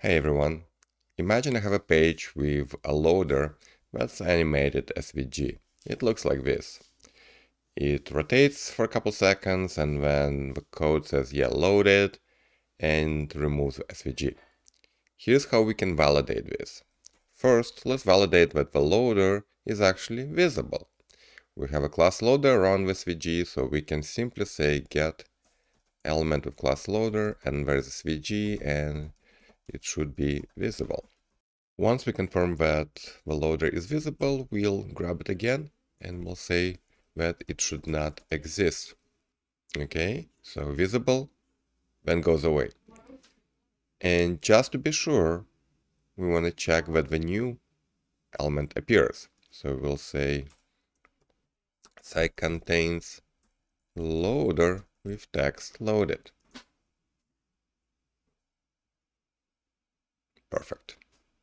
Hey everyone, imagine I have a page with a loader that's animated SVG. It looks like this. It rotates for a couple seconds and then the code says yeah loaded and removes SVG. Here's how we can validate this. First, let's validate that the loader is actually visible. We have a class loader around SVG, so we can simply say get element with class loader and there's SVG and it should be visible. Once we confirm that the loader is visible, we'll grab it again and we'll say that it should not exist. Okay, so visible, then goes away. And just to be sure, we want to check that the new element appears. So we'll say cy contains loader with text loaded. Perfect.